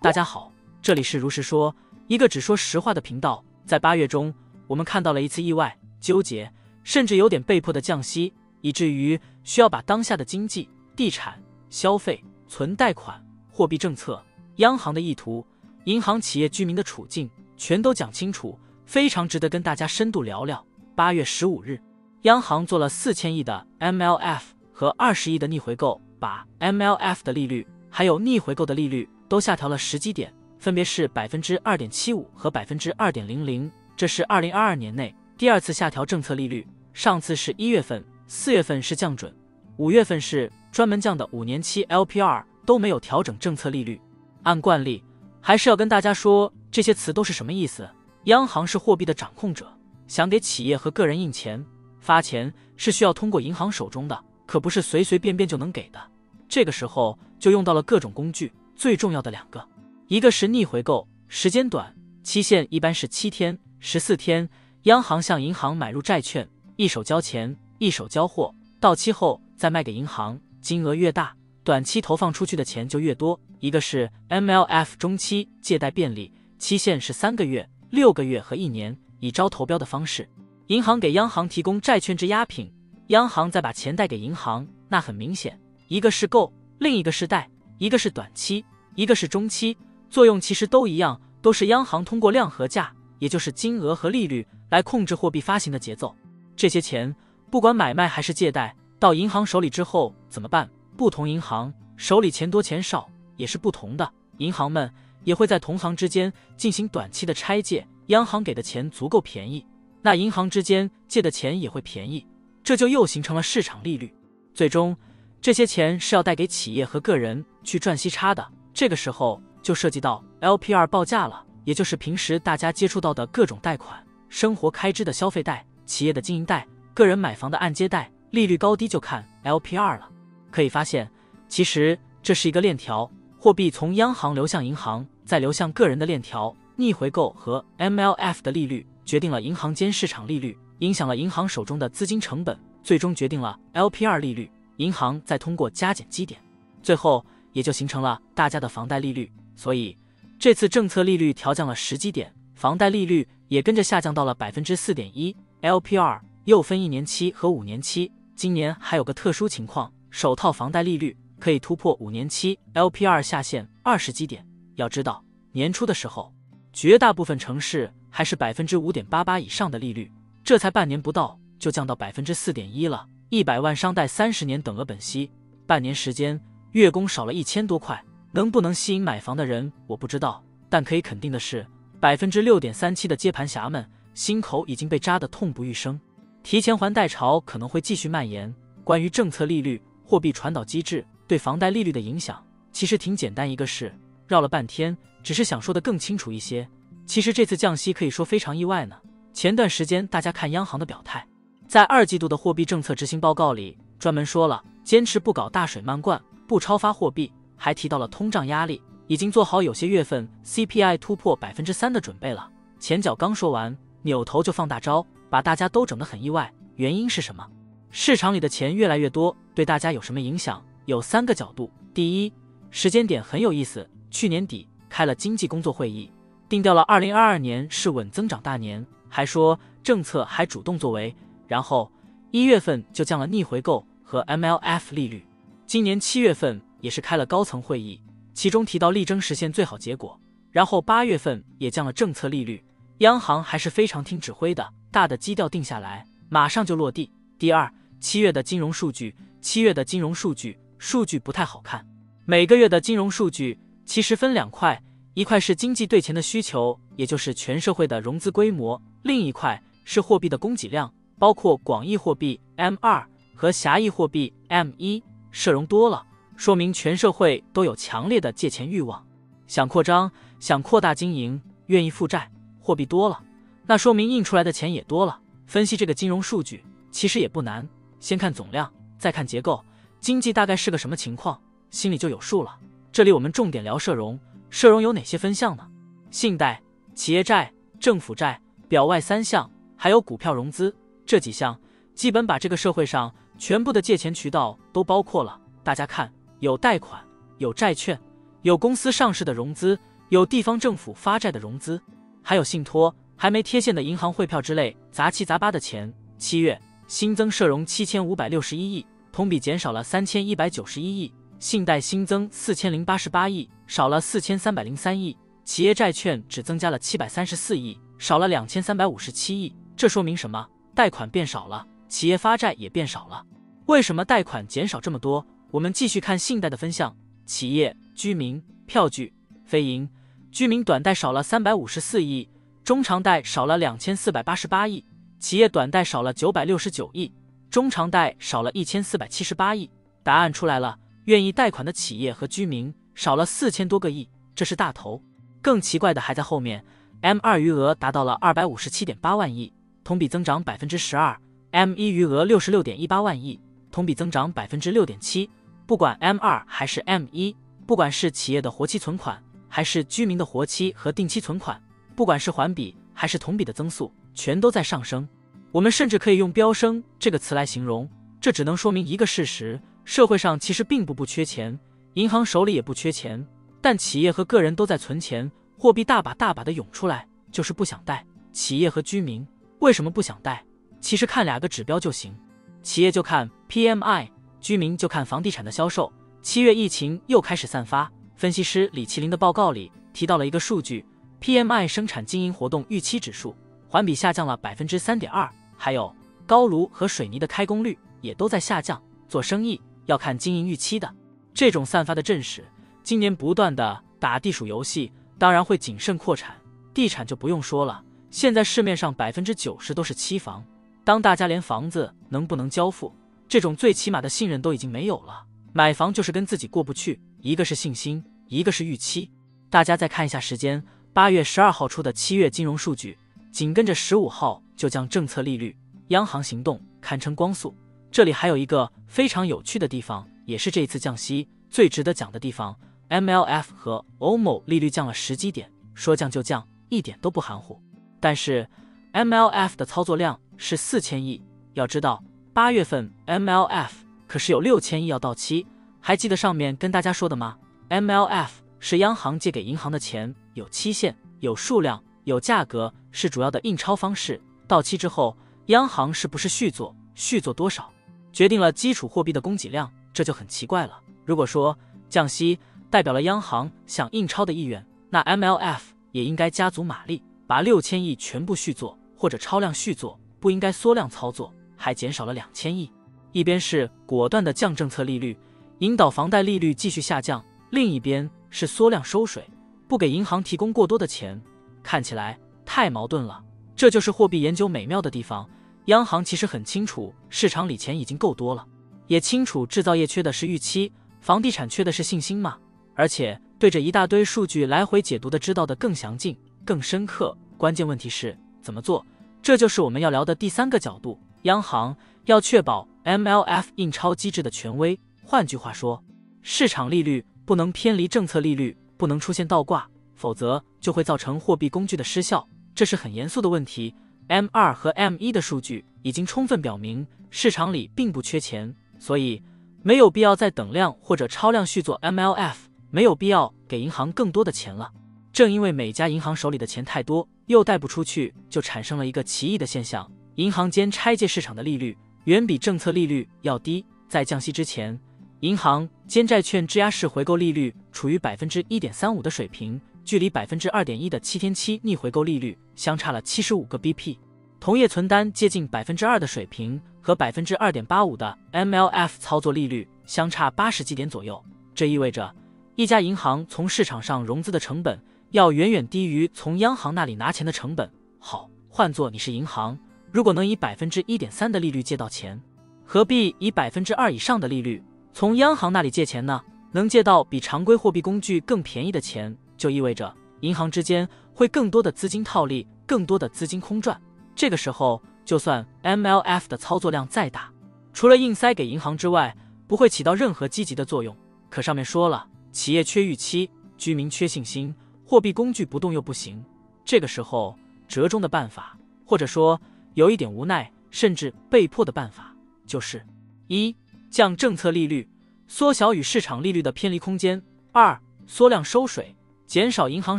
大家好，这里是如实说，一个只说实话的频道。在八月中，我们看到了一次意外、纠结，甚至有点被迫的降息，以至于需要把当下的经济、地产、消费、存贷款、货币政策、央行的意图、银行、企业、居民的处境全都讲清楚，非常值得跟大家深度聊聊。八月十五日，央行做了四千亿的 MLF 和二十亿的逆回购，把 MLF 的利率还有逆回购的利率。都下调了十基点，分别是百分之二点七五和百分之二点零零。这是二零二二年内第二次下调政策利率，上次是一月份，四月份是降准，五月份是专门降的五年期 LPR，都没有调整政策利率。按惯例，还是要跟大家说这些词都是什么意思。央行是货币的掌控者，想给企业和个人印钱发钱是需要通过银行手中的，可不是随随便便就能给的。这个时候就用到了各种工具。最重要的两个，一个是逆回购，时间短，期限一般是七天、十四天。央行向银行买入债券，一手交钱，一手交货，到期后再卖给银行，金额越大，短期投放出去的钱就越多。一个是 MLF 中期借贷便利，期限是三个月、六个月和一年，以招投标的方式，银行给央行提供债券质押品，央行再把钱贷给银行。那很明显，一个是购，另一个是贷。一个是短期，一个是中期，作用其实都一样，都是央行通过量和价，也就是金额和利率来控制货币发行的节奏。这些钱不管买卖还是借贷，到银行手里之后怎么办？不同银行手里钱多钱少也是不同的，银行们也会在同行之间进行短期的拆借，央行给的钱足够便宜，那银行之间借的钱也会便宜，这就又形成了市场利率，最终。这些钱是要带给企业和个人去赚息差的，这个时候就涉及到 LPR 报价了，也就是平时大家接触到的各种贷款、生活开支的消费贷、企业的经营贷、个人买房的按揭贷，利率高低就看 LPR 了。可以发现，其实这是一个链条，货币从央行流向银行，再流向个人的链条。逆回购和 MLF 的利率决定了银行间市场利率，影响了银行手中的资金成本，最终决定了 LPR 利率。银行再通过加减基点，最后也就形成了大家的房贷利率。所以这次政策利率调降了十基点，房贷利率也跟着下降到了百分之四点一。LPR 又分一年期和五年期，今年还有个特殊情况，首套房贷利率可以突破五年期 LPR 下限二十基点。要知道年初的时候，绝大部分城市还是百分之五点八八以上的利率，这才半年不到就降到百分之四点一了。一百万商贷三十年等额本息，半年时间月供少了一千多块，能不能吸引买房的人我不知道，但可以肯定的是，百分之六点三七的接盘侠们心口已经被扎得痛不欲生，提前还贷潮可能会继续蔓延。关于政策利率、货币传导机制对房贷利率的影响，其实挺简单一个事，绕了半天，只是想说的更清楚一些。其实这次降息可以说非常意外呢。前段时间大家看央行的表态。在二季度的货币政策执行报告里，专门说了坚持不搞大水漫灌，不超发货币，还提到了通胀压力，已经做好有些月份 CPI 突破百分之三的准备了。前脚刚说完，扭头就放大招，把大家都整得很意外。原因是什么？市场里的钱越来越多，对大家有什么影响？有三个角度。第一，时间点很有意思，去年底开了经济工作会议，定调了二零二二年是稳增长大年，还说政策还主动作为。然后一月份就降了逆回购和 MLF 利率，今年七月份也是开了高层会议，其中提到力争实现最好结果。然后八月份也降了政策利率，央行还是非常听指挥的，大的基调定下来，马上就落地。第二，七月的金融数据，七月的金融数据数据不太好看。每个月的金融数据其实分两块，一块是经济对钱的需求，也就是全社会的融资规模；另一块是货币的供给量。包括广义货币 M 二和狭义货币 M 一，社融多了，说明全社会都有强烈的借钱欲望，想扩张，想扩大经营，愿意负债，货币多了，那说明印出来的钱也多了。分析这个金融数据其实也不难，先看总量，再看结构，经济大概是个什么情况，心里就有数了。这里我们重点聊社融，社融有哪些分项呢？信贷、企业债、政府债、表外三项，还有股票融资。这几项基本把这个社会上全部的借钱渠道都包括了。大家看，有贷款，有债券，有公司上市的融资，有地方政府发债的融资，还有信托，还没贴现的银行汇票之类杂七杂八的钱。七月新增社融七千五百六十一亿，同比减少了三千一百九十一亿；信贷新增四千零八十八亿，少了四千三百零三亿；企业债券只增加了七百三十四亿，少了两千三百五十七亿。这说明什么？贷款变少了，企业发债也变少了。为什么贷款减少这么多？我们继续看信贷的分项：企业、居民、票据、非银。居民短贷少了三百五十四亿，中长贷少了两千四百八十八亿，企业短贷少了九百六十九亿，中长贷少了一千四百七十八亿。答案出来了，愿意贷款的企业和居民少了四千多个亿，这是大头。更奇怪的还在后面，M 二余额达到了二百五十七点八万亿，同比增长百分之十二；M 一余额六十六点一八万亿。同比增长百分之六点七，不管 M 二还是 M 一，不管是企业的活期存款，还是居民的活期和定期存款，不管是环比还是同比的增速，全都在上升。我们甚至可以用“飙升”这个词来形容。这只能说明一个事实：社会上其实并不不缺钱，银行手里也不缺钱，但企业和个人都在存钱，货币大把大把的涌出来，就是不想贷。企业和居民为什么不想贷？其实看两个指标就行。企业就看 PMI，居民就看房地产的销售。七月疫情又开始散发，分析师李麒麟的报告里提到了一个数据：PMI 生产经营活动预期指数环比下降了百分之三点二，还有高炉和水泥的开工率也都在下降。做生意要看经营预期的，这种散发的阵势，今年不断的打地鼠游戏，当然会谨慎扩产。地产就不用说了，现在市面上百分之九十都是期房。当大家连房子能不能交付这种最起码的信任都已经没有了，买房就是跟自己过不去。一个是信心，一个是预期。大家再看一下时间，八月十二号出的七月金融数据，紧跟着十五号就降政策利率，央行行动堪称光速。这里还有一个非常有趣的地方，也是这一次降息最值得讲的地方：MLF 和欧某利率降了十基点，说降就降，一点都不含糊。但是 MLF 的操作量。是四千亿。要知道，八月份 MLF 可是有六千亿要到期。还记得上面跟大家说的吗？MLF 是央行借给银行的钱，有期限、有数量、有价格，是主要的印钞方式。到期之后，央行是不是续做？续做多少，决定了基础货币的供给量。这就很奇怪了。如果说降息代表了央行想印钞的意愿，那 MLF 也应该加足马力，把六千亿全部续做，或者超量续做。不应该缩量操作，还减少了两千亿。一边是果断的降政策利率，引导房贷利率继续下降；另一边是缩量收水，不给银行提供过多的钱，看起来太矛盾了。这就是货币研究美妙的地方。央行其实很清楚，市场里钱已经够多了，也清楚制造业缺的是预期，房地产缺的是信心嘛。而且对着一大堆数据来回解读的，知道的更详尽、更深刻。关键问题是怎么做？这就是我们要聊的第三个角度：央行要确保 MLF 印钞机制的权威。换句话说，市场利率不能偏离政策利率，不能出现倒挂，否则就会造成货币工具的失效。这是很严肃的问题。M 二和 M 一的数据已经充分表明，市场里并不缺钱，所以没有必要再等量或者超量续做 MLF，没有必要给银行更多的钱了。正因为每家银行手里的钱太多，又贷不出去，就产生了一个奇异的现象：银行间拆借市场的利率远比政策利率要低。在降息之前，银行间债券质押式回购利率处于百分之一点三五的水平，距离百分之二点一的七天期逆回购利率相差了七十五个 BP。同业存单接近百分之二的水平，和百分之二点八五的 MLF 操作利率相差八十几点左右。这意味着，一家银行从市场上融资的成本。要远远低于从央行那里拿钱的成本。好，换作你是银行，如果能以百分之一点三的利率借到钱，何必以百分之二以上的利率从央行那里借钱呢？能借到比常规货币工具更便宜的钱，就意味着银行之间会更多的资金套利，更多的资金空转。这个时候，就算 MLF 的操作量再大，除了硬塞给银行之外，不会起到任何积极的作用。可上面说了，企业缺预期，居民缺信心。货币工具不动又不行，这个时候折中的办法，或者说有一点无奈甚至被迫的办法，就是一降政策利率，缩小与市场利率的偏离空间；二缩量收水，减少银行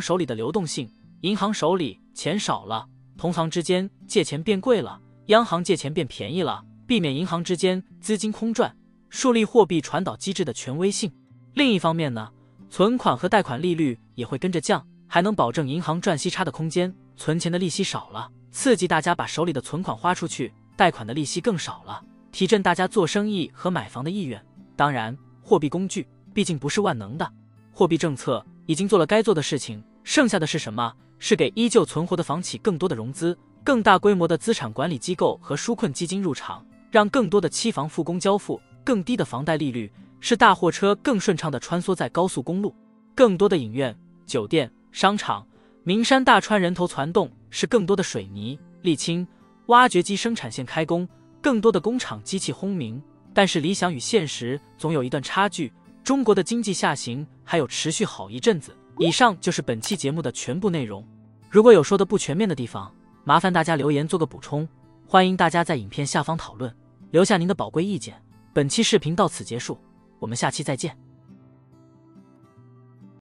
手里的流动性。银行手里钱少了，同行之间借钱变贵了，央行借钱变便宜了，避免银行之间资金空转，树立货币传导机制的权威性。另一方面呢，存款和贷款利率也会跟着降，还能保证银行赚息差的空间。存钱的利息少了，刺激大家把手里的存款花出去，贷款的利息更少了，提振大家做生意和买房的意愿。当然，货币工具毕竟不是万能的，货币政策已经做了该做的事情，剩下的是什么？是给依旧存活的房企更多的融资，更大规模的资产管理机构和纾困基金入场，让更多的期房复工交付，更低的房贷利率，是大货车更顺畅的穿梭在高速公路，更多的影院、酒店、商场。名山大川人头攒动，是更多的水泥、沥青、挖掘机生产线开工，更多的工厂机器轰鸣。但是理想与现实总有一段差距，中国的经济下行还有持续好一阵子。以上就是本期节目的全部内容。如果有说的不全面的地方，麻烦大家留言做个补充。欢迎大家在影片下方讨论，留下您的宝贵意见。本期视频到此结束，我们下期再见。